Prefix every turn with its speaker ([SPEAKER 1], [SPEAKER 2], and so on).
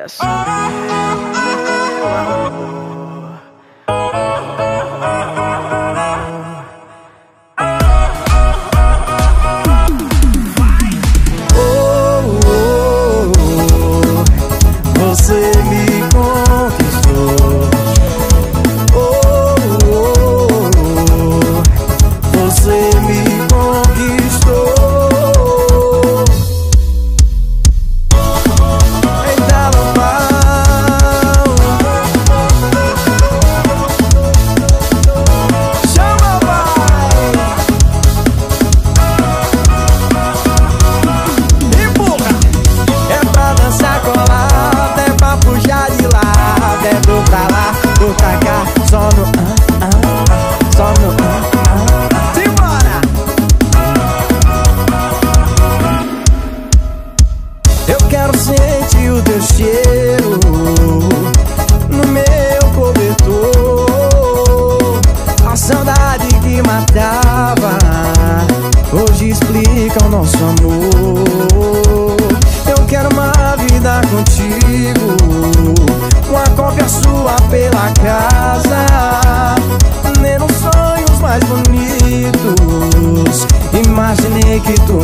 [SPEAKER 1] this. me matava. Hoje explica o nosso amor. Eu quero uma vida contigo Uma cópia sua pela casa. Nem nos sonhos mais bonitos. Imaginei que tu